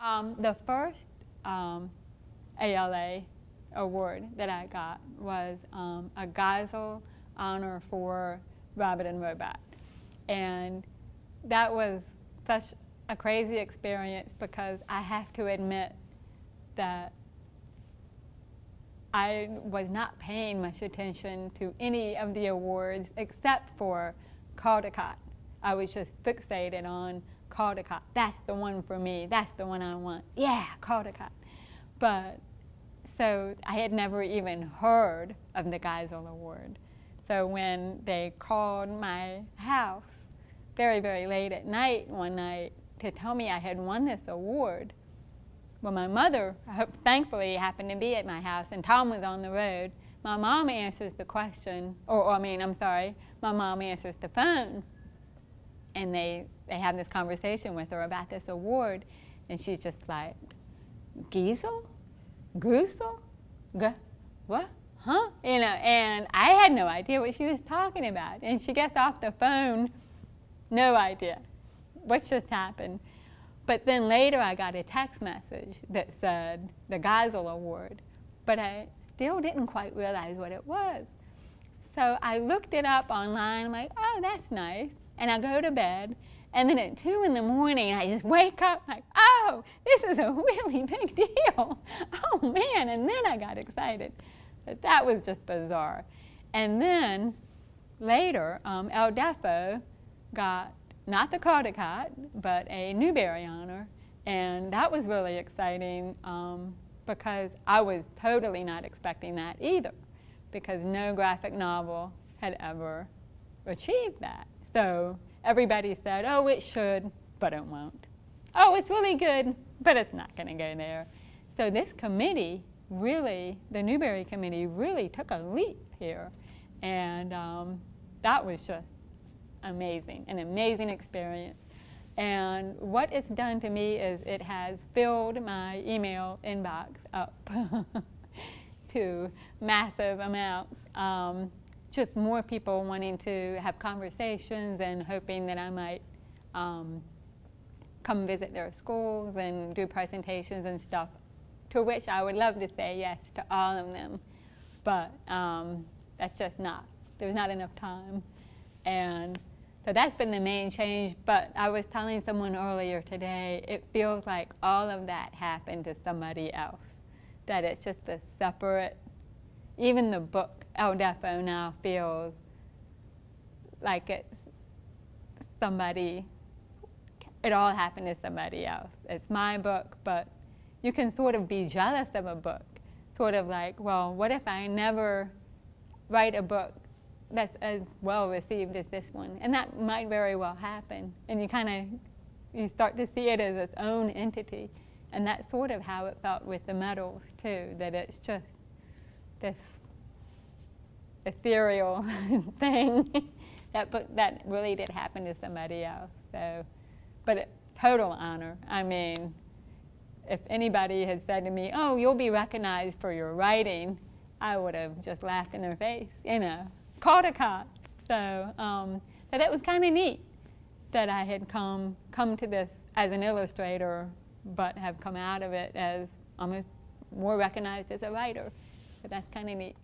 Um, the first um, ALA award that I got was um, a Geisel honor for Rabbit and Robot. And that was such a crazy experience because I have to admit that I was not paying much attention to any of the awards except for Caldecott. I was just fixated on Caldecott. That's the one for me. That's the one I want. Yeah, Caldecott. But so I had never even heard of the Geisel Award. So when they called my house very, very late at night one night to tell me I had won this award, well, my mother, thankfully, happened to be at my house, and Tom was on the road. My mom answers the question, or, or I mean, I'm sorry, my mom answers the phone, and they, they have this conversation with her about this award, and she's just like, Giesel? Grusel? G what? Huh? You know, and I had no idea what she was talking about. And she gets off the phone, no idea what just happened. But then later I got a text message that said the Geisel Award, but I still didn't quite realize what it was. So I looked it up online. I'm like, oh, that's nice. And I go to bed. And then at 2 in the morning, I just wake up like, oh, this is a really big deal. Oh, man. And then I got excited. But that was just bizarre. And then later, um, El Deafo got not the Caldecott, but a Newbery honor. And that was really exciting um, because I was totally not expecting that either, because no graphic novel had ever achieved that. So everybody said, oh, it should, but it won't. Oh, it's really good, but it's not going to go there. So this committee really, the Newbery Committee really took a leap here. And um, that was just amazing, an amazing experience. And what it's done to me is it has filled my email inbox up to massive amounts. Um, just more people wanting to have conversations and hoping that I might um, come visit their schools and do presentations and stuff, to which I would love to say yes to all of them. But um, that's just not, there's not enough time. And so that's been the main change, but I was telling someone earlier today, it feels like all of that happened to somebody else. That it's just a separate, even the book, El Deafo now feels like it's somebody, it all happened to somebody else. It's my book, but you can sort of be jealous of a book. Sort of like, well, what if I never write a book that's as well received as this one. And that might very well happen. And you kind of, you start to see it as its own entity. And that's sort of how it felt with the medals too, that it's just this ethereal thing that, but that really did happen to somebody else. So, but it, total honor. I mean, if anybody had said to me, oh, you'll be recognized for your writing, I would have just laughed in their face, you know. Caldecott. So, um, so that was kind of neat that I had come, come to this as an illustrator, but have come out of it as almost more recognized as a writer. So that's kind of neat.